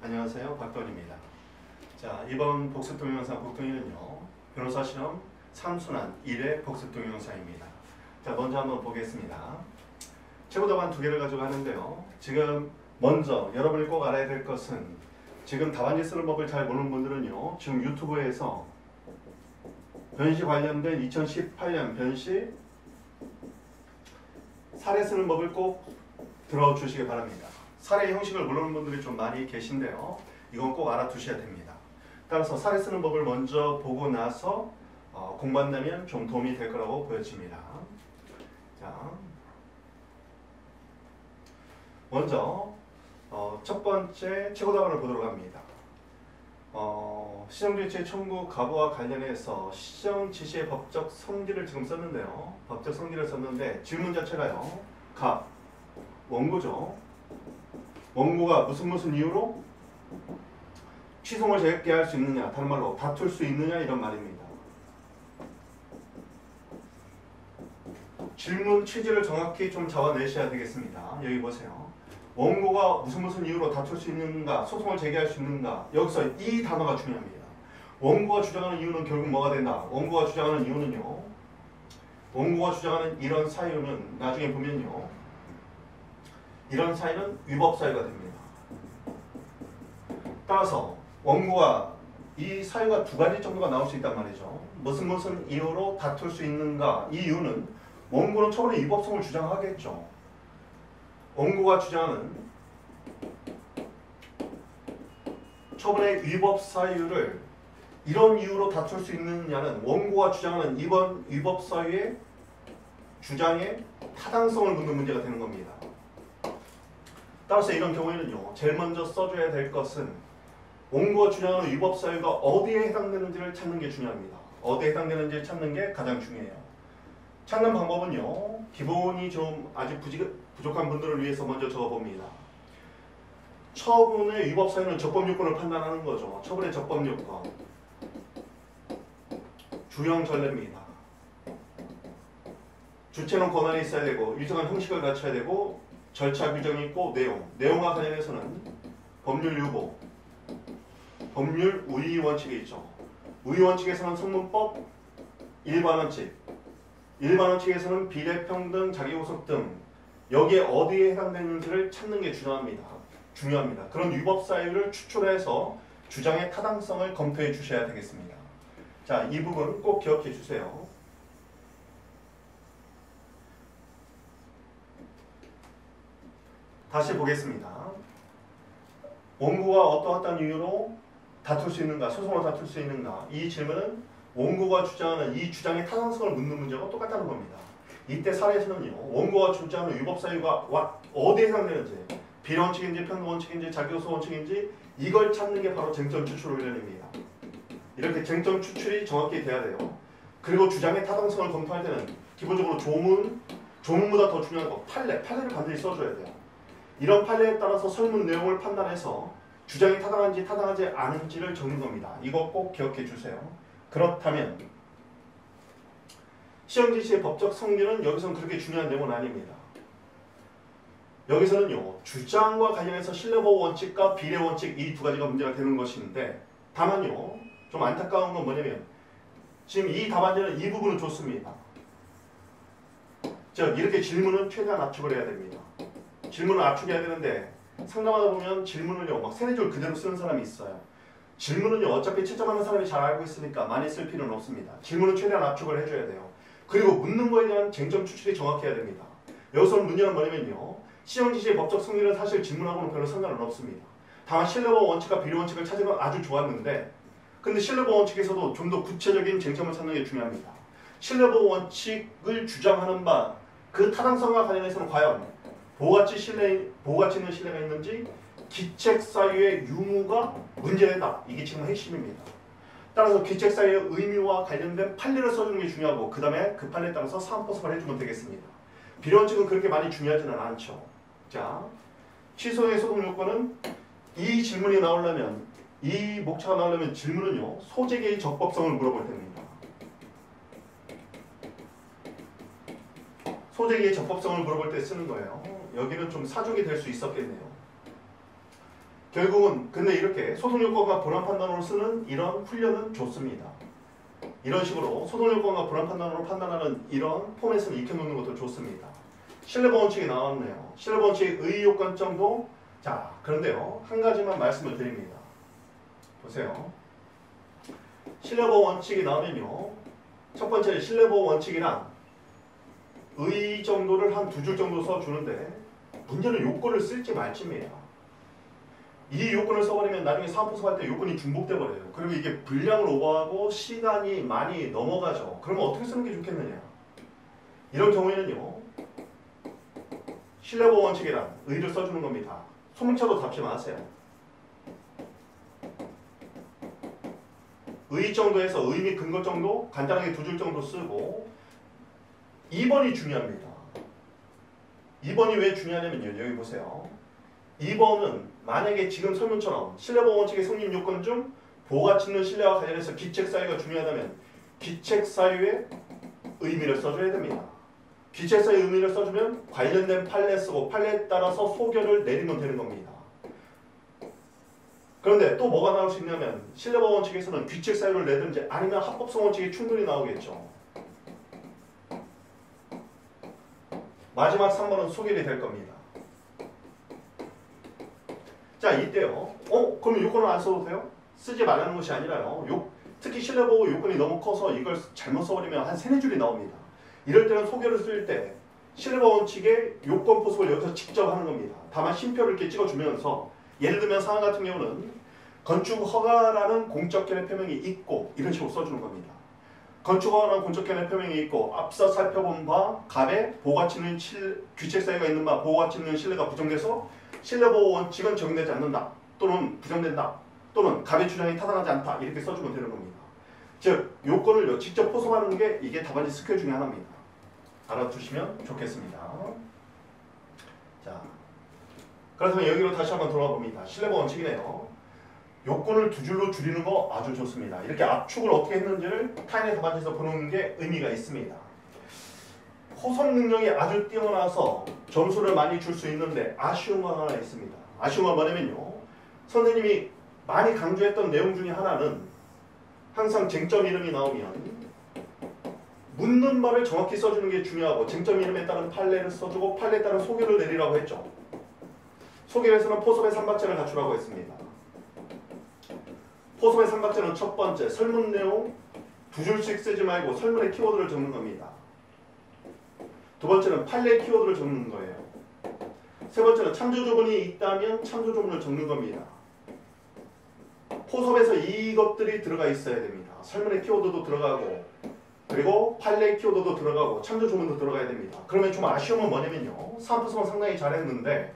안녕하세요. 박건입니다. 자, 이번 복습 동영상 복동이는요. 변호사 시험 3순환 1회 복습 동영상입니다. 자, 먼저 한번 보겠습니다. 최고 답안 두 개를 가지고 하는데요. 지금 먼저 여러분이 꼭 알아야 될 것은 지금 답안지 쓰는 법을 잘 모르는 분들은요. 지금 유튜브에서 변시 관련된 2018년 변시 사례 쓰는 법을 꼭 들어주시기 바랍니다. 사례 형식을 모르는 분들이 좀 많이 계신데요. 이건 꼭 알아두셔야 됩니다. 따라서 사례 쓰는 법을 먼저 보고 나서 어, 공부한다면 좀 도움이 될 거라고 보여집니다. 자, 먼저 어, 첫 번째 최고 답안을 보도록 합니다. 어, 시정지시의 청구 가부와 관련해서 시정 지시의 법적 성질을 지금 썼는데요. 법적 성질을 썼는데 질문 자체가요. 가, 원고죠. 원고가 무슨 무슨 이유로 취송을 제기할 수 있느냐, 다른 말로 다툴 수 있느냐 이런 말입니다. 질문 취지를 정확히 좀 잡아내셔야 되겠습니다. 여기 보세요. 원고가 무슨 무슨 이유로 다툴 수 있는가, 소송을 제기할 수 있는가 여기서 이 단어가 중요합니다. 원고가 주장하는 이유는 결국 뭐가 된다? 원고가 주장하는 이유는요. 원고가 주장하는 이런 사유는 나중에 보면요. 이런 사유는 위법 사유가 됩니다. 따라서 원고가 이 사유가 두 가지 정도가 나올 수 있단 말이죠. 무슨 무슨 이유로 다툴 수 있는가? 이 이유는 원고는 처벌의 위법성을 주장하겠죠. 원고가 주장하는 처벌의 위법 사유를 이런 이유로 다툴 수 있느냐는 원고가 주장하는 이번 위법 사유의 주장의 타당성을 묻는 문제가 되는 겁니다. 따라서 이런 경우에는요. 제일 먼저 써줘야 될 것은 원고가 주장하는 위법 사유가 어디에 해당되는지를 찾는 게 중요합니다. 어디에 해당되는지를 찾는 게 가장 중요해요. 찾는 방법은요. 기본이 좀 아직 부족한 분들을 위해서 먼저 적어봅니다. 처분의 위법 사유는 적법 요건을 판단하는 거죠. 처분의 적법 요건. 주형 전례입니다. 주체는 권한이 있어야 되고 일정한 형식을 갖춰야 되고 절차 규정이 있고 내용. 내용과 관련해서는 법률 유보, 법률 우위 원칙이 있죠. 우위 원칙에서는 성문법 일반 원칙, 일반 원칙에서는 비례평등, 자기구속 등 여기에 어디에 해당되는지를 찾는 게 중요합니다. 중요합니다. 그런 위법 사유를 추출해서 주장의 타당성을 검토해 주셔야 되겠습니다. 자, 이 부분 꼭 기억해 주세요. 다시 보겠습니다. 원고가 어떠한 이유로 다툴 수 있는가, 소송을 다툴 수 있는가 이 질문은 원고가 주장하는 이 주장의 타당성을 묻는 문제가 똑같다는 겁니다. 이때 사례에서는요. 원고가 주장하는 위법 사유가 어디에 해당되는지 비원칙인지 평등원칙인지 자기소소 원칙인지 이걸 찾는 게 바로 쟁점 추출 훈련입니다. 이렇게 쟁점 추출이 정확히 돼야 돼요. 그리고 주장의 타당성을 검토할 때는 기본적으로 조문, 조문보다 더 중요한 거 판례, 판례를 반드시 써줘야 돼요. 이런 판례에 따라서 설문 내용을 판단해서 주장이 타당한지 타당하지 않은지를 적는 겁니다. 이거 꼭 기억해 주세요. 그렇다면 시험 지시의 법적 성질은 여기서는 그렇게 중요한 내용은 아닙니다. 여기서는요. 주장과 관련해서 신뢰보호 원칙과 비례 원칙 이 두 가지가 문제가 되는 것인데 다만요. 좀 안타까운 건 뭐냐면 지금 이 답안지는 이 부분은 좋습니다. 즉 이렇게 질문은 최대한 압축을 해야 됩니다. 질문을 압축해야 되는데 상담하다 보면 질문을요 막 세네 줄 그대로 쓰는 사람이 있어요. 질문은요 어차피 채점하는 사람이 잘 알고 있으니까 많이 쓸 필요는 없습니다. 질문은 최대한 압축을 해줘야 돼요. 그리고 묻는 거에 대한 쟁점 추출이 정확해야 됩니다. 여기서 문제는 뭐냐면요. 시험 지시의 법적 승리는 사실 질문하고는 별로 상관은 없습니다. 다만 신뢰보호 원칙과 비례 원칙을 찾은 건 아주 좋았는데 근데 신뢰보호 원칙에서도 좀 더 구체적인 쟁점을 찾는 게 중요합니다. 신뢰보호 원칙을 주장하는 바 그 타당성과 관련해서는 과연 보호가치 신뢰, 보호가치 있는 신뢰가 있는지 기책 사유의 유무가 문제된다. 이게 지금 핵심입니다. 따라서 기책 사유의 의미와 관련된 판례를 써주는 게 중요하고 그 다음에 그 판례에 따라서 사안포섭을 해주면 되겠습니다. 비례원칙은 그렇게 많이 중요하지는 않죠. 자, 취소의 소송 요건은 이 질문이 나오려면 이 목차가 나오려면 질문은요. 소재계의 적법성을 물어볼 때입니다. 소재계의 적법성을 물어볼 때 쓰는 거예요. 여기는 좀 사족이 될 수 있었겠네요. 결국은 근데 이렇게 소송요건과 불안 판단으로 쓰는 이런 훈련은 좋습니다. 이런 식으로 소송요건과 불안 판단으로 판단하는 이런 포맷을 익혀놓는 것도 좋습니다. 신뢰보 원칙이 나왔네요. 신뢰보 원칙 의요건점도 자 그런데요 한 가지만 말씀을 드립니다. 보세요. 신뢰보 원칙이 나오면요 첫 번째 신뢰보 원칙이랑 의 정도를 한 두 줄 정도 써주는데 문제는 요건을 쓸지 말지입니다. 이 요건을 써버리면 나중에 사업부서 할때 요건이 중복돼 버려요. 그리고 이게 분량을 오버하고 시간이 많이 넘어가죠. 그러면 어떻게 쓰는 게 좋겠느냐? 이런 경우에는요. 신뢰보호 원칙이란 의를 써주는 겁니다. 소문차도 답지 마세요. 의 정도에서 의미 근거 정도 간단하게 두 줄 정도 쓰고 2번이 중요합니다. 2번이 왜 중요하냐면요. 여기 보세요. 2번은 만약에 지금 설문처럼 신뢰보호 원칙의 성립 요건 중 보호가치 있는 신뢰와 관련해서 기책 사유가 중요하다면 기책 사유의 의미를 써줘야 됩니다. 기책 사유 의미를 써주면 관련된 판례 쓰고 판례에 따라서 소견을 내리면 되는 겁니다. 그런데 또 뭐가 나올 수 있냐면 신뢰보호 원칙에서는 귀책 사유를 내든지 아니면 합법성 원칙이 충분히 나오겠죠. 마지막 3번은 소결이 될 겁니다. 자 이때요. 어? 그럼 요건을 안 써도 돼요? 쓰지 말라는 것이 아니라요. 요, 특히 신뢰보호 요건이 너무 커서 이걸 잘못 써버리면 한 세네 줄이 나옵니다. 이럴 때는 소결을 쓸때 신뢰보호 원칙의 요건 포섭을 여기서 직접 하는 겁니다. 다만 심표를 이렇게 찍어주면서 예를 들면 상황 같은 경우는 건축 허가라는 공적 견해 표명이 있고 이런 식으로 써주는 겁니다. 건축 허가라는 공적 견해 표명이 있고 앞서 살펴본 바 갑에 보호가치 있는 실, 규책 사유가 있는 바 보호가치 있는 신뢰가 부정돼서 신뢰보호 원칙은 적용되지 않는다 또는 부정된다 또는 갑의 주장이 타당하지 않다 이렇게 써주면 되는 겁니다. 즉 요건을 직접 포섭하는 게 이게 답안지 스킬 중에 하나입니다. 알아두시면 좋겠습니다. 자, 그렇다면 여기로 다시 한번 돌아가 봅니다. 신뢰보 원칙이네요. 요건을 두 줄로 줄이는 거 아주 좋습니다. 이렇게 압축을 어떻게 했는지를 타인의 답안지에서 보는 게 의미가 있습니다. 호석 능력이 아주 뛰어나서 점수를 많이 줄 수 있는데 아쉬운 건 하나 있습니다. 아쉬운 건 뭐냐면요. 선생님이 많이 강조했던 내용 중에 하나는 항상 쟁점 이름이 나오면 묻는 말을 정확히 써주는 게 중요하고 쟁점 이름에 따른 판례를 써주고 판례에 따른 소개를 내리라고 했죠. 소개에서는 포섭의 삼박자를 갖추라고 했습니다. 포섭의 삼박자는 첫 번째 설문 내용 두 줄씩 쓰지 말고 설문의 키워드를 적는 겁니다. 두 번째는 판례 키워드를 적는 거예요. 세 번째는 참조 조문이 있다면 참조 조문을 적는 겁니다. 포섭에서 이것들이 들어가 있어야 됩니다. 설문의 키워드도 들어가고 그리고 판례 키워드도 들어가고 참조 조문도 들어가야 됩니다. 그러면 좀 아쉬운 건 뭐냐면요. 사포섭은 상당히 잘했는데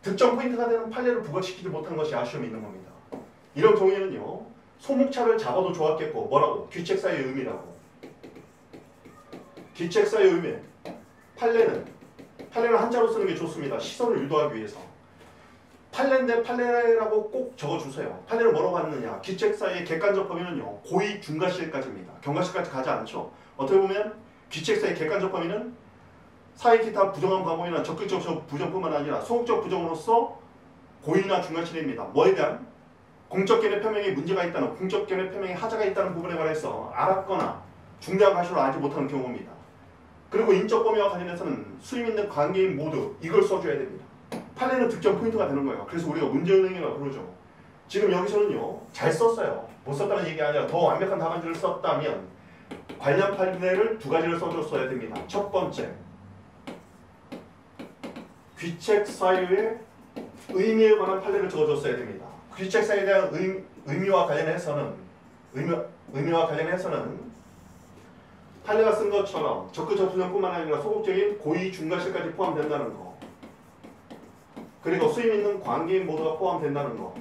득점 포인트가 되는 판례를 부각시키지 못한 것이 아쉬움이 있는 겁니다. 이런 경우에는요. 소목차를 잡아도 좋았겠고 뭐라고? 귀책사의 의미라고. 귀책사의 의미. 판례는 판례를 한자로 쓰는 게 좋습니다. 시선을 유도하기 위해서. 판례인데 판례라고 꼭 적어주세요. 판례를 뭐라고 하느냐. 귀책사의 객관적 범위는요. 고의 중과실까지입니다. 경과실까지 가지 않죠. 어떻게 보면 귀책사의 객관적 범위는 사회 기타 부정한 과목이나 적극적 부정뿐만 아니라 소극적 부정으로서 고의나 중과실입니다. 뭐에 대한 공적 견해 표명에 문제가 있다는 공적 견해 표명에 하자가 있다는 부분에 관해서 알았거나 중대한 과실을 알지 못하는 경우입니다. 그리고 인적 범위와 관련해서는 수임 있는 관계인 모두 이걸 써줘야 됩니다. 판례는 득점 포인트가 되는 거예요. 그래서 우리가 문제은행이라고 부르죠. 지금 여기서는요. 잘 썼어요. 못 썼다는 얘기가 아니라 더 완벽한 답안지를 썼다면 관련 판례를 두 가지를 써줬어야 됩니다. 첫 번째 귀책 사유의 의미에 관한 판례를 적어줬어야 됩니다. 귀책 사유에 대한 의, 의미 와 관련해서는 의미, 의미 와 관련해서는 판례가 쓴 것처럼 적극적 부정뿐만 아니라 소극적인 고의 중과실까지 포함된다는 거. 그리고 수임 있는 관계인 모두가 포함된다는 거.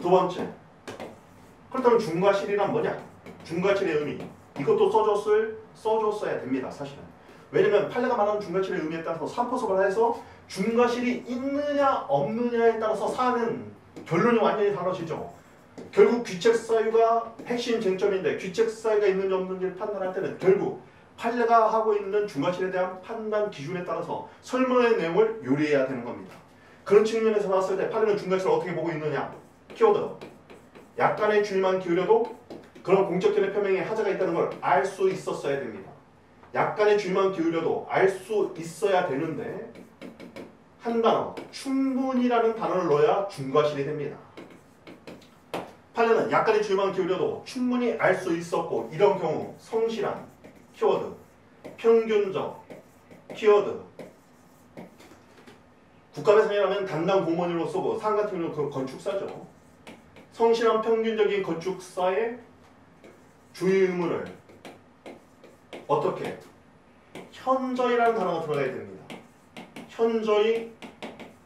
두 번째. 그렇다면 중과실이란 뭐냐? 중과실의 의미. 이것도 써줬을 써줬어야 됩니다 사실은. 왜냐면 판례가 말하는 중과실의 의미에 따라서 3포섭을 해서 중과실이 있느냐 없느냐에 따라서 사는 결론이 완전히 달라지죠 결국 귀책 사유가 핵심 쟁점인데 귀책 사유가 있는지 없는지를 판단할 때는 결국 판례가 하고 있는 중과실에 대한 판단 기준에 따라서 설문의 내용을 요리해야 되는 겁니다. 그런 측면에서 봤을 때 팔레는 중간시를 어떻게 보고 있느냐? 키워드. 약간의 주의만 기울여도 그런 공적견의 표명에 하자가 있다는 걸 알 수 있었어야 됩니다. 약간의 주의만 기울여도 알 수 있어야 되는데 한 단어, 충분히라는 단어를 넣어야 중과실이 됩니다. 판례는 약간의 주의만 기울여도 충분히 알 수 있었고 이런 경우 성실한 키워드, 평균적 키워드 국가배상이라면 담당 공무원으로 쓰고 상 같은 경우는 그 건축사죠. 성실한 평균적인 건축사의 주의 의무를 어떻게 현저히라는 단어가 들어가야 됩니다. 현저히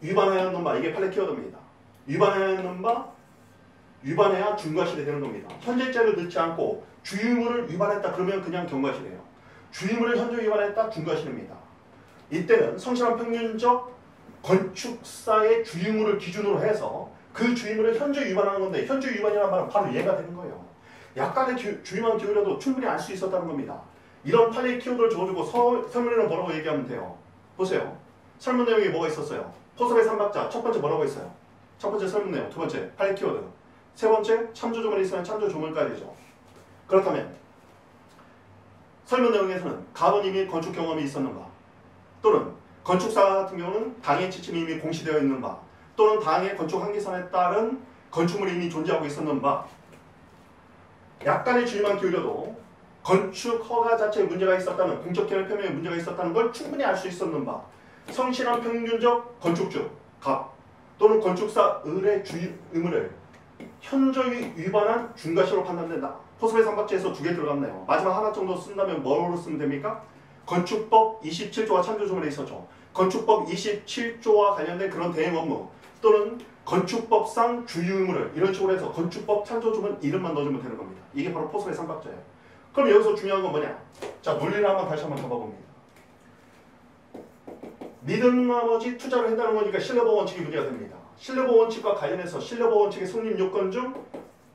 위반하였는 바 이게 판례 키워드입니다. 위반하였는 바 위반해야 중과실이 되는 겁니다. 현재자를 넣지 않고 주의무를 위반했다 그러면 그냥 경과실이에요. 주의무를 현재 위반했다 중과실입니다. 이때는 성실한 평균적 건축사의 주의무를 기준으로 해서 그 주의무를 현재 위반하는 건데 현재 위반이라는 말은 바로 얘가 되는 거예요. 약간의 기, 주의만 기울여도 충분히 알 수 있었다는 겁니다. 이런 판례 키워드를 적어주고 서, 설문에는 뭐라고 얘기하면 돼요. 보세요. 설문 내용이 뭐가 있었어요? 포섭의 삼박자 첫 번째 뭐라고 했어요? 첫 번째 설문 내용, 두 번째 판례 키워드, 세 번째 참조 조문이 있으면 참조 조문까지죠. 그렇다면 설문 내용에서는 가버님이 건축 경험이 있었는가? 또는 건축사 같은 경우는 당의 지침이 이미 공시되어 있는 바 또는 당의 건축 한계선에 따른 건축물이 이미 존재하고 있었는 바 약간의 주의만 기울여도 건축 허가 자체에 문제가 있었다는 공적 기능 표명에 문제가 있었다는 걸 충분히 알 수 있었는 바 성실한 평균적 건축주 갑 또는 건축사 을의 주의 의무를 현저히 위반한 중과시로 판단된다. 포섭의 삼박지에서 두 개 들어갔네요. 마지막 하나 정도 쓴다면 뭐로 쓰면 됩니까? 건축법 27조와 참조조문에 있었죠. 건축법 27조와 관련된 그런 대행 업무 또는 건축법상 주유 의무를 이런 식으로 해서 건축법 참조조문 이름만 넣어주면 되는 겁니다. 이게 바로 포섭의 삼박자예요. 그럼 여기서 중요한 건 뭐냐? 자 논리를 한번 다시 한번 잡아봅니다. 믿은 나머지 투자를 했다는 거니까 신뢰보호 원칙이 문제가 됩니다. 신뢰보호 원칙과 관련해서 신뢰보호 원칙의 성립 요건 중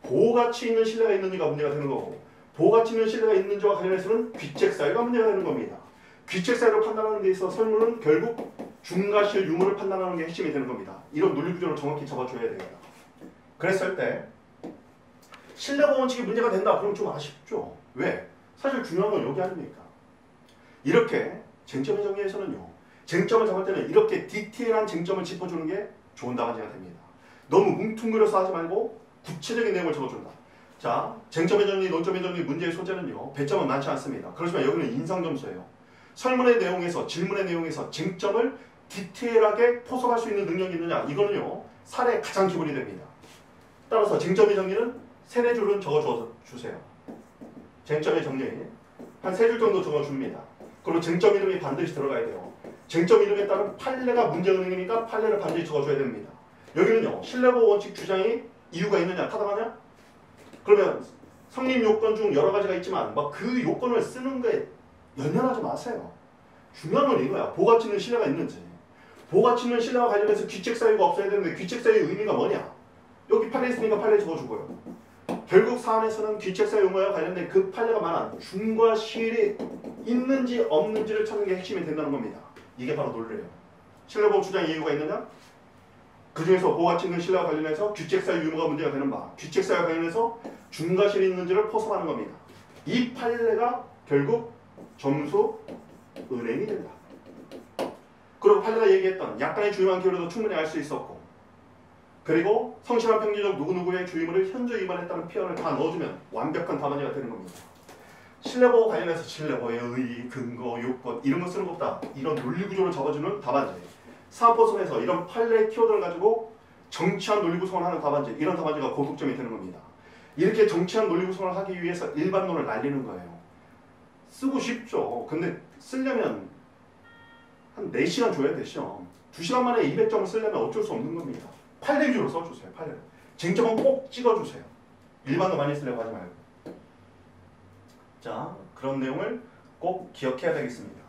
보호가치 있는 신뢰가 있는지가 문제가 되는 거고 보호가치 있는 신뢰가 있는지와 관련해서는 귀책 사유가 문제가 되는 겁니다. 귀책 사유를 판단하는 데 있어 설문은 결국 중과실 유무를 판단하는 게 핵심이 되는 겁니다. 이런 논리 구조를 정확히 잡아줘야 됩니다. 그랬을 때 신뢰보호 원칙이 문제가 된다 그럼 좀 아쉽죠. 왜? 사실 중요한 건 여기 아닙니까? 이렇게 쟁점의 정리에서는요. 쟁점을 잡을 때는 이렇게 디테일한 쟁점을 짚어주는 게 좋은 답안지가 됩니다. 너무 뭉퉁그려서 하지 말고 구체적인 내용을 적어준다. 자, 쟁점의 정리, 논점의 정리, 문제의 소재는요. 배점은 많지 않습니다. 그렇지만 여기는 인상 점수예요. 설문의 내용에서, 질문의 내용에서 쟁점을 디테일하게 포섭할 수 있는 능력이 있느냐. 이거는요. 사례 가장 기본이 됩니다. 따라서 쟁점의 정리는 세네 줄은 적어주세요. 쟁점의 정리 한 세 줄 정도 적어줍니다. 그리고 쟁점 이름이 반드시 들어가야 돼요. 쟁점 이름에 따른 판례가 문제은행이니까 판례를 반드시 적어줘야 됩니다. 여기는요. 신뢰보호 원칙 주장이 이유가 있느냐 타당하냐? 그러면 성립 요건 중 여러 가지가 있지만 막 그 요건을 쓰는 거에 연연하지 마세요. 중요한 건 이거야. 보가치 있는 신뢰가 있는지. 보가치 있는 신뢰와 관련해서 귀책 사유가 없어야 되는데 귀책 사유의 의미가 뭐냐? 여기 판례 있으니까 판례 적어주고요. 결국 사안에서는 귀책 사유 용어와 관련된 그 판례가 말한 중과 실이 있는지 없는지를 찾는 게 핵심이 된다는 겁니다. 이게 바로 논리예요. 신뢰보호 주장의 이유가 있느냐? 그 중에서 보호가치 있는 신뢰와 관련해서 규칙사유 유무가 문제가 되는 바 규칙사유와 관련해서 중과 실이 있는지를 포섭하는 겁니다. 이 판례가 결국 점수 은행이 된다. 그리고 판례가 얘기했던 약간의 주의만 기울여도 충분히 알 수 있었고 그리고 성실한 평균적 누구누구의 주의무를 현저 위반했다는 표현을 다 넣어주면 완벽한 답안지가 되는 겁니다. 신뢰보호 관련해서 신뢰보호의 의, 근거, 요건 이런 거 쓰는 것보다 이런 논리 구조를 적어주는 답안지 사업보선에서 이런 판례 키워드를 가지고 정치한 논리 구성을 하는 답안지 이런 답안지가 고득점이 되는 겁니다. 이렇게 정치한 논리 구성을 하기 위해서 일반론을 날리는 거예요. 쓰고 싶죠. 근데 쓰려면 한 4시간 줘야 돼 시험. 2시간 만에 200점을 쓰려면 어쩔 수 없는 겁니다. 8대 위주로 써주세요. 8대. 쟁점은 꼭 찍어주세요. 일반도 많이 쓰려고 하지 말고. 자, 그런 내용을 꼭 기억해야 되겠습니다.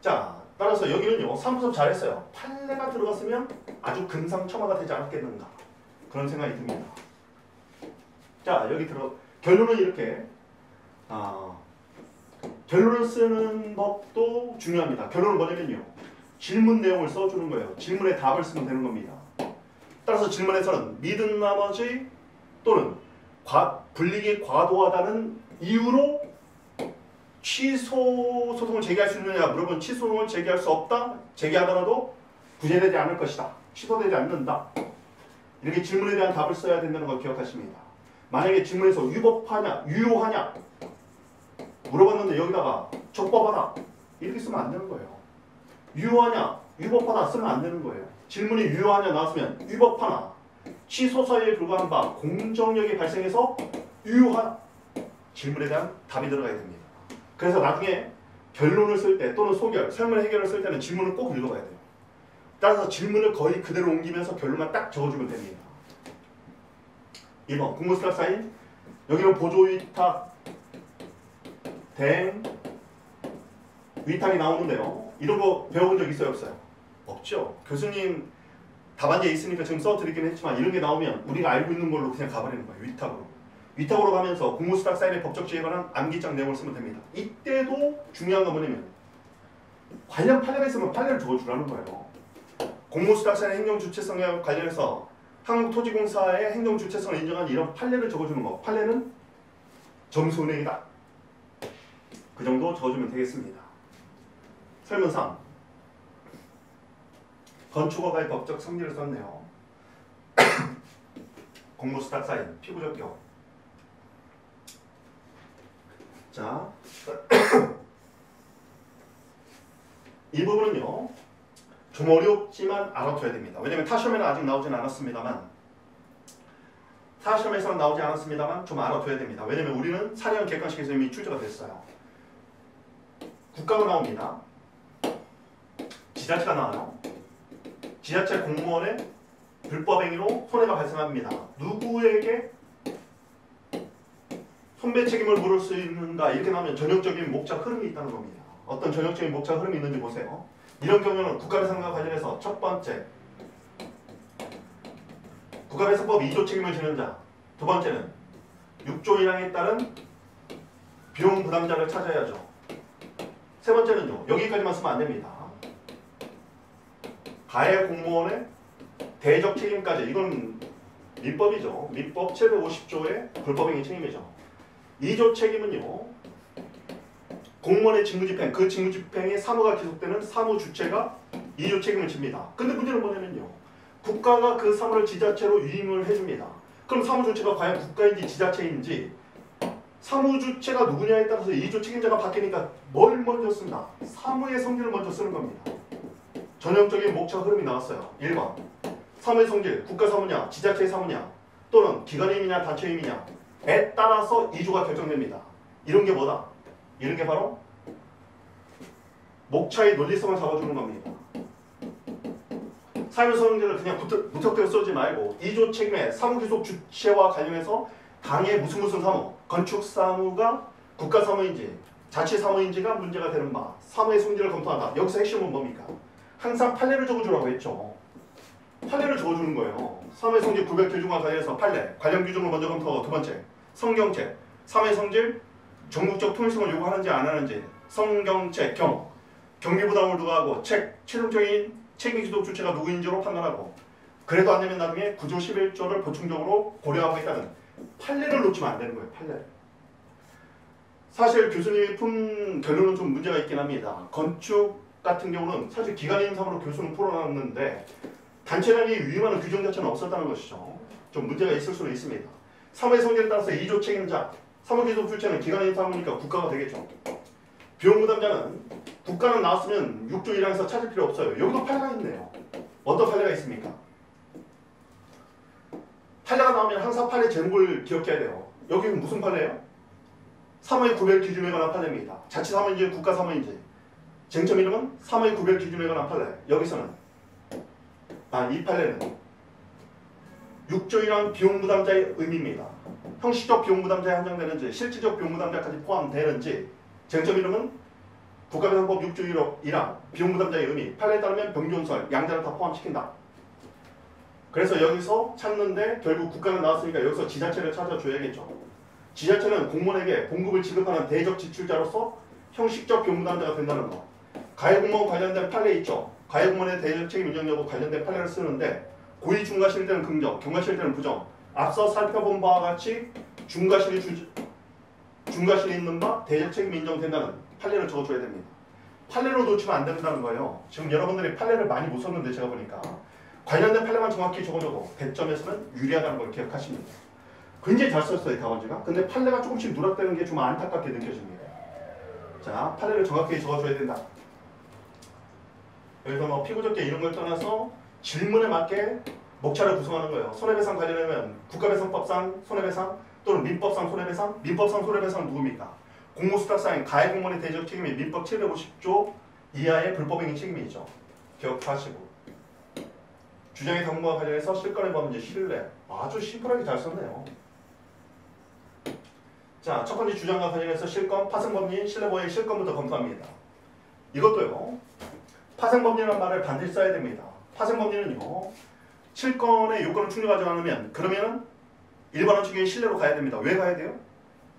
자, 따라서 여기는요. 3부섭 잘했어요. 판례가 들어갔으면 아주 금상첨화가 되지 않았겠는가. 그런 생각이 듭니다. 자, 여기 들어 결론은 이렇게 아, 결론을 쓰는 법도 중요합니다. 결론은 뭐냐면요. 질문 내용을 써주는 거예요. 질문에 답을 쓰면 되는 겁니다. 따라서 질문에서는 믿은 나머지 또는 과, 불리기 과도하다는 이유로 취소 소송을 제기할 수 있느냐 물어보면 취소 소송을 제기할 수 없다. 제기하더라도 구제되지 않을 것이다. 취소되지 않는다. 이렇게 질문에 대한 답을 써야 된다는 걸 기억하십니다. 만약에 질문에서 위법하냐, 유효하냐 물어봤는데 여기다가 적법하다 이렇게 쓰면 안 되는 거예요. 유효하냐, 위법하다 쓰면 안 되는 거예요. 질문이 유효하냐 나왔으면 위법하나 취소 사유에 불과한 바 공정력이 발생해서 유효한 질문에 대한 답이 들어가야 됩니다. 그래서 나중에 결론을 쓸 때 또는 소결, 설문 해결을 쓸 때는 질문을 꼭 읽어봐야 돼요. 따라서 질문을 거의 그대로 옮기면서 결론만 딱 적어주면 됩니다. 2번 공무수락 사인 여기는 보조위탁 된 위탁이 나오는데요. 이런 거 배워본 적 있어요 없어요? 없죠. 교수님 답안지에 있으니까 지금 써드리긴 했지만 이런 게 나오면 우리가 알고 있는 걸로 그냥 가버리는 거예요. 위탁으로. 위탁으로 가면서 공무수탁 사인의 법적 지위에 관한 암기장 내용을 쓰면 됩니다. 이때도 중요한 건 뭐냐면 관련 판례가 있으면 판례를 적어주라는 거예요. 공무수탁 사인 행정 주체성에 관련해서 한국토지공사의 행정 주체성을 인정한 이런 판례를 적어주는 거. 판례는 점수 은행이다. 그 정도 적어주면 되겠습니다. 설문상 건축허가의 법적 성질을 썼네요. 공무수탁 사인, 피부적격. 자, 이 부분은요. 좀 어렵지만 알아둬야 됩니다. 왜냐면 타시험에는 아직 나오진 않았습니다만 타시험에서는 나오지 않았습니다만 좀 알아둬야 됩니다. 왜냐면 우리는 사례형 객관식에서 이미 출제가 됐어요. 국가가 나옵니다. 지자체가 나와요. 지자체 공무원의 불법행위로 손해가 발생합니다. 누구에게 손배 책임을 물을 수 있는가 이렇게 나오면 전형적인 목적 흐름이 있다는 겁니다. 어떤 전형적인 목적 흐름이 있는지 보세요. 이런 경우는 국가배상과 관련해서 첫 번째 국가배상법 2조 책임을 지는 자, 두 번째는 6조 1항에 따른 비용 부담자를 찾아야죠. 세 번째는요. 여기까지만 쓰면 안 됩니다. 가해 공무원의 대적 책임까지 이건 민법이죠. 민법 750조의 불법행위 책임이죠. 2조 책임은요. 공무원의 직무집행, 그 직무집행의 사무가 기속되는 사무 주체가 2조 책임을 집니다. 근데 문제는 뭐냐면요. 국가가 그 사무를 지자체로 위임을 해줍니다. 그럼 사무 주체가 과연 국가인지 지자체인지 사무 주체가 누구냐에 따라서 2조 책임자가 바뀌니까 뭘 먼저 쓴다? 사무의 성질을 먼저 쓰는 겁니다. 전형적인 목적 흐름이 나왔어요. 1번 사무의 성질, 국가 사무냐, 지자체의 사무냐 또는 기관임이냐 단체임이냐에 따라서 2조가 결정됩니다. 이런 게 뭐다? 이런 게 바로 목차의 논리성을 잡아주는 겁니다. 사유 성질을 그냥 무턱대고 쓰지 말고 2조 책임의 사무 기속 주체와 관련해서 당의 무슨 무슨 사무, 건축 사무가 국가 사무인지 자치 사무인지가 문제가 되는 바 사무의 성질을 검토한다. 여기서 핵심은 뭡니까? 항상 판례를 적어주라고 했죠. 판례를 적어주는 거예요. 사무의 성질 구별 기준과 관련해서 판례, 관련 규정을 먼저 검토하고 두 번째, 성경책, 사무의 성질 전국적 통일성을 요구하는지 안 하는지 성경책 경우 경비 부담을 누가 하고 책 최종적인 책임 지도 주체가 누구인지로 판단하고 그래도 안 되면 나중에 구조 11조를 보충적으로 고려하고 있다는 판례를 놓치면 안 되는 거예요. 판례. 사실 교수님이 푼 결론은 좀 문제가 있긴 합니다. 건축 같은 경우는 사실 기간의 임상으로 교수는 풀어놨는데 단체장이 위임하는 규정 자체는 없었다는 것이죠. 좀 문제가 있을 수는 있습니다. 사회 성질에 따라서 2조 책임자 사무기소 출제는 기관의 사무니까 국가가 되겠죠. 비용 부담자는 국가는 나왔으면 6조 1항에서 찾을 필요 없어요. 여기도 판례가 있네요. 어떤 판례가 있습니까? 판례가 나오면 항상 판례 제목을 기억해야 돼요. 여기는 무슨 판례예요? 사무의 구별 기준에 관한 판례입니다. 자치사무인지 국가 사무인지 쟁점 이름은 사무의 구별 기준에 관한 판례. 여기서는 아, 이 판례는 6조 1항 비용 부담자의 의미입니다. 형식적 비용 부담자에 한정되는지 실질적 비용 부담자까지 포함되는지 쟁점 이름은 국가배상법 6조 1항 비용 부담자의 의미 판례에 따르면 병존설 양자를 다 포함시킨다. 그래서 여기서 찾는데 결국 국가는 나왔으니까 여기서 지자체를 찾아줘야겠죠. 지자체는 공무원에게 공급을 지급하는 대적 지출자로서 형식적 비용 부담자가 된다는 거. 가해공무원 관련된 판례 있죠. 가해공무원의 대외적 책임 인정 여부 관련된 판례를 쓰는데 고의 중과실 때는 긍정, 경과실 때는 부정. 앞서 살펴본 바와 같이 중과실이 주, 중과실이 있는 바 대외적 책임 인정된다는 판례를 적어줘야 됩니다. 판례로 놓치면 안 된다는 거예요. 지금 여러분들이 판례를 많이 못 썼는데 제가 보니까 관련된 판례만 정확히 적어줘도 100점에서는 유리하다는 걸 기억하십니다. 굉장히 잘 썼어요, 다원지가. 근데 판례가 조금씩 누락되는 게 좀 안타깝게 느껴집니다. 자, 판례를 정확히 적어줘야 된다. 여기서 뭐 피고적계 이런 걸 떠나서 질문에 맞게 목차를 구성하는 거예요. 손해배상 관련하면 국가배상법상 손해배상 또는 민법상 손해배상, 민법상 손해배상은 누굽니까? 공무수탁사인 가해공무원의 대적 책임이 민법 750조 이하의 불법행위 책임이죠. 기억하시고 주장의 당무와 관련해서 실권의 범죄 신뢰 아주 심플하게 잘 썼네요. 자, 첫 번째 주장과 관련해서 실권, 파생법리, 신뢰보호의 실권부터 검토합니다. 이것도요. 파생법리라는 말을 반드시 써야 됩니다. 파생법리는요. 실권의 요건을 충족하지 않으면 그러면은 일반원 측의 신뢰로 가야 됩니다. 왜 가야 돼요?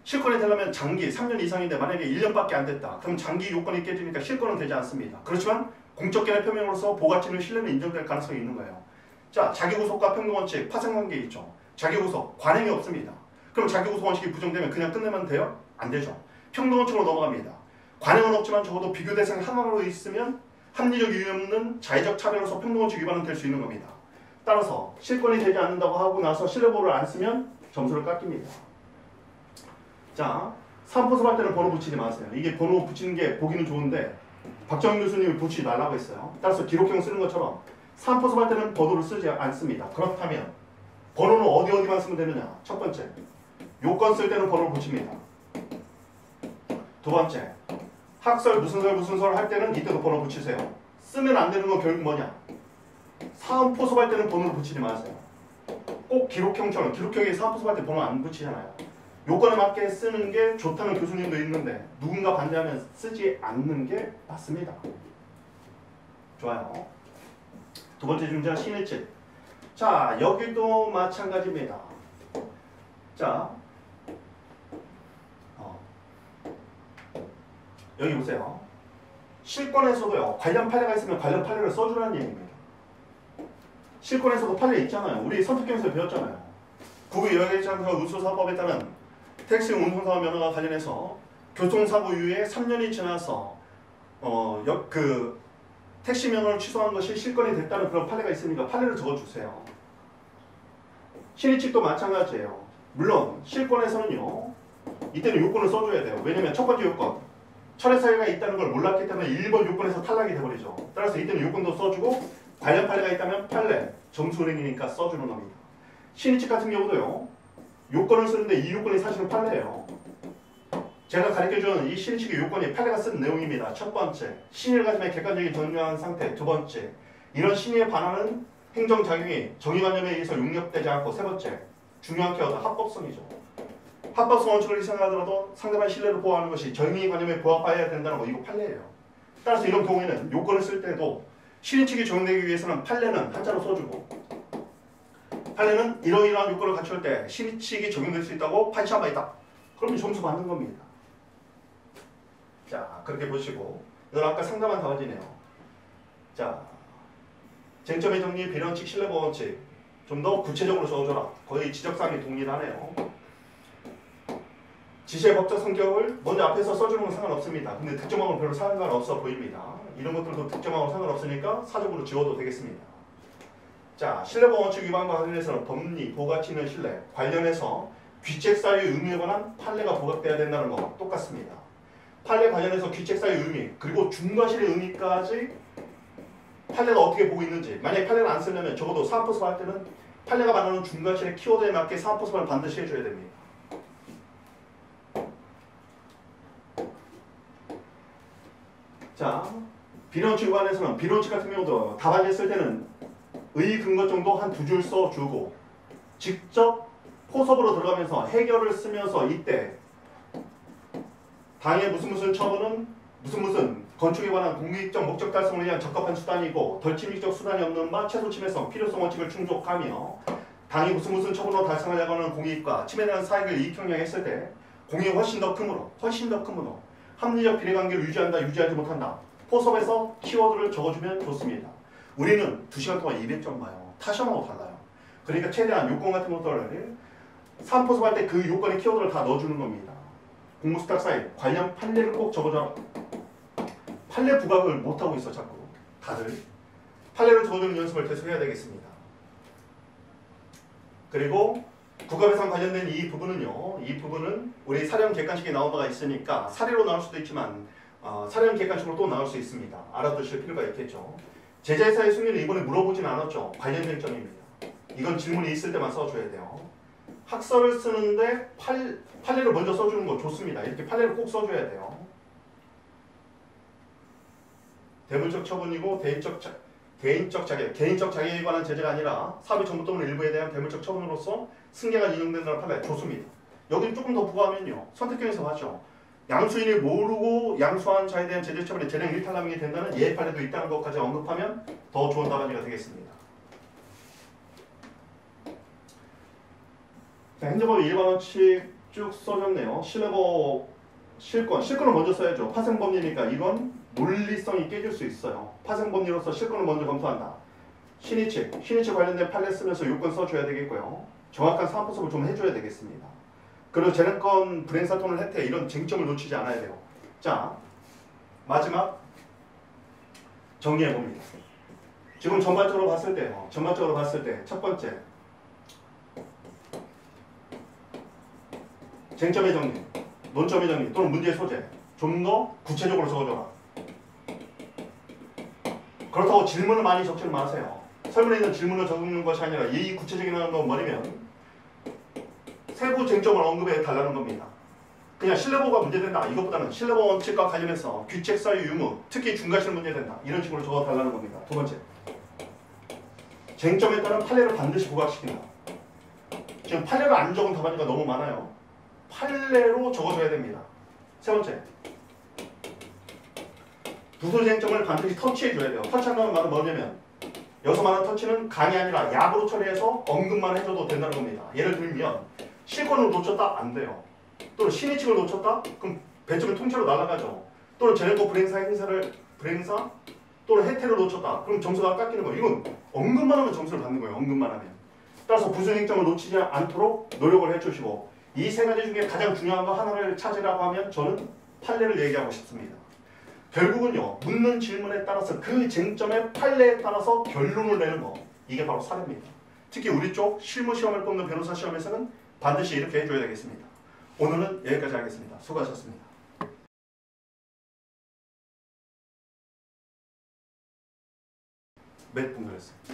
실권이 되려면 장기 3년 이상인데 만약에 1년밖에 안 됐다. 그럼 장기 요건이 깨지니까 실권은 되지 않습니다. 그렇지만 공적견의 표명으로서 보가치는 신뢰는 인정될 가능성이 있는 거예요. 자, 자기구속과 평등원칙 파생관계 있죠. 자기구속 관행이 없습니다. 그럼 자기구속 원칙이 부정되면 그냥 끝내면 돼요? 안 되죠. 평등원칙으로 넘어갑니다. 관행은 없지만 적어도 비교 대상 하나로 있으면 합리적 이유 없는 자의적 차별로서 평등원칙 위반은 될 수 있는 겁니다. 따라서 실권이 되지 않는다고 하고 나서 신뢰보를 안 쓰면 점수를 깎입니다. 자, 사포섭 할 때는 번호 붙이지 마세요. 이게 번호 붙이는 게 보기는 좋은데 박정희 교수님이 붙이지 말라고 했어요. 따라서 기록형 쓰는 것처럼 사포섭 할 때는 번호를 쓰지 않습니다. 그렇다면 번호는 어디 어디만 쓰면 되느냐? 첫 번째, 요건 쓸 때는 번호를 붙입니다. 두 번째, 학설 무슨 설 무슨 설 할 때는 이때도 번호 붙이세요. 쓰면 안 되는 건 결국 뭐냐? 사음 포섭할 때는 번호를 붙이지 마세요. 꼭 기록형처럼 기록형이 사음 포섭할 때 번호 안 붙이잖아요. 요건에 맞게 쓰는 게 좋다는 교수님도 있는데 누군가 반대하면 쓰지 않는 게 맞습니다. 좋아요. 두 번째 중자 신일집. 자 여기도 마찬가지입니다. 자 어. 여기 보세요. 실권에서도요 관련 판례가 있으면 관련 판례를 써주라는 얘기입니다. 실권에서도 판례 있잖아요. 우리 선택경에서 배웠잖아요. 국의 여객장사 우수사법에 따른 택시 운송사업 면허와 관련해서 교통사고 이후에 3년이 지나서 어, 역, 그 택시 면허를 취소한 것이 실권이 됐다는 그런 판례가 있으니까 판례를 적어주세요. 신입칙도 마찬가지예요. 물론 실권에서는요. 이때는 요건을 써줘야 돼요. 왜냐면 첫 번째 요건 철회 사유가 있다는 걸 몰랐기 때문에 1번 요건에서 탈락이 돼버리죠. 따라서 이때는 요건도 써주고 관련 판례가 있다면 판례 점수은행이니까 써주는 겁니다. 신입칙 같은 경우도요. 요건을 쓰는데 이 요건이 사실은 판례예요. 제가 가르쳐준 이 신의식의 요건이 판례가 쓴 내용입니다. 첫 번째, 신의를 가지면 객관적인 정리한 상태. 두 번째, 이런 신의에 반하는 행정작용이 정의관념에 의해서 용역되지 않고 세 번째, 중요한 키워드 합법성이죠. 합법성 원칙을 생각하더라도 상대방 신뢰를 보호하는 것이 정의 관념에 부합해야 된다는 거 이거 판례예요. 따라서 이런 경우에는 요건을 쓸 때도 신의칙이 적용되기 위해서는 판례는 한자로 써주고 판례는 이러이러한 요건을 갖출 때 신의칙이 적용될 수 있다고 판시한 바 있다. 그러면 점수 받는 겁니다. 자, 그렇게 보시고 이건 아까 상담한 다워지네요. 자, 쟁점의 정리, 비례원칙, 신뢰보원칙 좀 더 구체적으로 써줘라. 거의 지적사항이 동일하네요. 지시의 법적 성격을 먼저 앞에서 써주는 건 상관없습니다. 근데 득점하고는 별로 상관없어 보입니다. 이런 것들도 득점하고 상관없으니까 사적으로 지워도 되겠습니다. 자, 신뢰보원칙 위반과 관련해서는 법리, 보가치 있는 신뢰 관련해서 귀책 사유의 의미에 관한 판례가 부각돼야 된다는 거 똑같습니다. 판례 관련해서 귀책 사유의 의미 그리고 중과실의 의미까지 판례가 어떻게 보고 있는지 만약에 판례를 안 쓰려면 적어도 사업포섭 할 때는 판례가 말하는 중과실의 키워드에 맞게 사업포섭을 반드시 해줘야 됩니다. 자, 비론칙 관해서는 비론칙 같은 경우도 답안지 쓸 때는 의 근거 정도 한 두 줄 써주고 직접 포섭으로 들어가면서 해결을 쓰면서 이때 당의 무슨 무슨 처분은 무슨 무슨 건축에 관한 공익적 목적 달성을 위한 적합한 수단이고 덜 침입적 수단이 없는 바 최소 침해성 필요성 원칙을 충족하며 당이 무슨 무슨 처분으로 달성하려고 하는 공익과 침해에 대한 사익을 이익평양했을 때 공익이 훨씬 더 크므로 훨씬 더 크므로 합리적 비례관계를 유지한다 유지하지 못한다 포섭에서 키워드를 적어주면 좋습니다. 우리는 2시간 동안 200점 봐요. 타션하고 달라요. 그러니까 최대한 요건 같은 것들을 3포섭 할 때 그 요건의 키워드를 다 넣어주는 겁니다. 공부 스탁 사이 관련 판례를 꼭 적어줘. 판례 부각을 못하고 있어 자꾸 다들. 판례를 적어주는 연습을 계속 해야 되겠습니다. 그리고 국가배상 관련된 이 부분은요. 이 부분은 우리 사령 객관식에 나온 바가 있으니까 사례로 나올 수도 있지만 어, 사령 객관식으로 또 나올 수 있습니다. 알아두실 필요가 있겠죠. 제자의사의 승리를 이번에 물어보진 않았죠. 관련된 점입니다. 이건 질문이 있을 때만 써줘야 돼요. 학설을 쓰는데 팔, 판례를 먼저 써주는 거 좋습니다. 이렇게 판례를 꼭 써줘야 돼요. 대물적 처분이고 대인적 자, 개인적 자격, 개인적 자격에 관한 제재가 아니라 사업의 전부 또는 일부에 대한 대물적 처분으로서 승계가 인용된다는 판례 좋습니다. 여기는 조금 더 부과하면요. 선택형에서 하죠. 양수인이 모르고 양수한 자에 대한 제재 처분에 재량 일탈남이 된다는 예외 판례도 있다는 것까지 언급하면 더 좋은 답안지가 되겠습니다. 자, 행정법 일반 원칙 쭉 써줬네요. 실내법 실권, 실권을 먼저 써야죠. 파생법리니까 이건 논리성이 깨질 수 있어요. 파생법리로서 실권을 먼저 검토한다. 신의칙, 신의칙 관련된 판례 쓰면서 요건 써줘야 되겠고요. 정확한 사업포섭을 좀 해줘야 되겠습니다. 그리고 재량권 불행사토는 혜택 이런 쟁점을 놓치지 않아야 돼요. 자, 마지막 정리해 봅니다. 지금 전반적으로 봤을 때, 어, 전반적으로 봤을 때 첫 번째 쟁점의 정리, 논점의 정리 또는 문제의 소재 좀 더 구체적으로 적어줘라. 그렇다고 질문을 많이 적지는 마세요. 설문에 있는 질문을 적는 것이 아니라 이 구체적인 거 뭐냐면 세부 쟁점을 언급해 달라는 겁니다. 그냥 신뢰보가 문제된다. 이것보다는 신뢰보 원칙과 관련해서 규책 사유 유무, 특히 중과실 문제된다. 이런 식으로 적어 달라는 겁니다. 두 번째. 쟁점에 따른 판례를 반드시 부각시킨다. 지금 판례를 안 적은 답안지가 너무 많아요. 판례로 적어줘야 됩니다. 세 번째. 부수 쟁점을 반드시 터치해줘야 돼요. 터치한다는 말은 뭐냐면 여기서 말하는 터치는 강이 아니라 약으로 처리해서 언급만 해줘도 된다는 겁니다. 예를 들면 실권을 놓쳤다? 안 돼요. 또는 신의칙을 놓쳤다? 그럼 배점이 통째로 날아가죠. 또는 재량권 불행사 행사를 불행사 또는 혜택을 놓쳤다. 그럼 점수가 깎이는 거예요. 이건 언급만 하면 점수를 받는 거예요. 언급만 하면. 따라서 부수 쟁점을 놓치지 않도록 노력을 해주시고 이 세 가지 중에 가장 중요한 거 하나를 찾으라고 하면 저는 판례를 얘기하고 싶습니다. 결국은요 묻는 질문에 따라서 그 쟁점의 판례에 따라서 결론을 내는 거 이게 바로 사례입니다. 특히 우리 쪽 실무 시험을 뽑는 변호사 시험에서는 반드시 이렇게 해줘야 되겠습니다. 오늘은 여기까지 하겠습니다. 수고하셨습니다. 몇분 그랬어요?